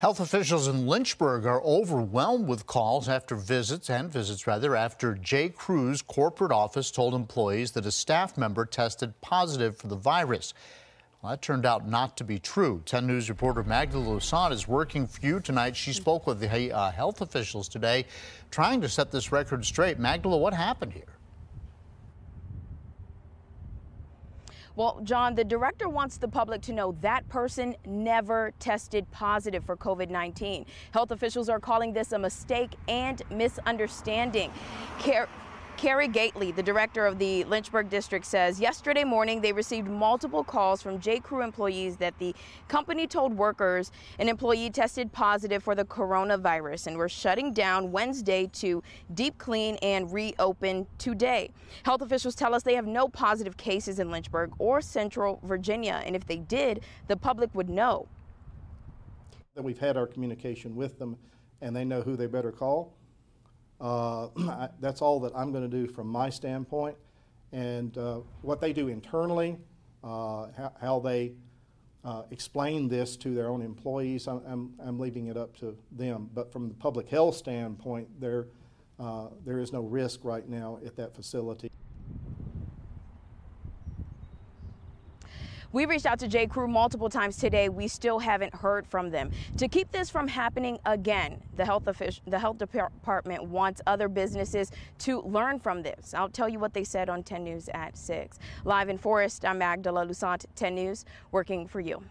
Health officials in Lynchburg are overwhelmed with calls after visits and visits rather after J. Crew's corporate office told employees that a staff member tested positive for the virus. Well, that turned out not to be true. 10 News reporter Magda Lusant is working for you tonight. She spoke with the uh, health officials today, trying to set this record straight. Magdala, what happened here? Well, John, the director wants the public to know that person never tested positive for COVID 19. Health officials are calling this a mistake and misunderstanding. Care Kerry Gateley, the director of the Lynchburg district, says yesterday morning they received multiple calls from J. Crew employees that the company told workers an employee tested positive for the coronavirus and were shutting down Wednesday to deep clean and reopen today. Health officials tell us they have no positive cases in Lynchburg or Central Virginia, and if they did, the public would know. That we've had our communication with them and they know who they better call. Uh, that's all that I'm going to do from my standpoint. And uh, what they do internally, uh, how, how, they uh, explain this to their own employees, I'm, I'm, I'm, leaving it up to them. But from the public health standpoint, there, uh, there is no risk right now at that facility. We reached out to J. Crew multiple times today. We still haven't heard from them. To keep this from happening again, the health official, the health department wants other businesses to learn from this. I'll tell you what they said on 10 News at 6. Live in Forest, I'm Magdala Lusant, 10 News, working for you.